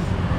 us.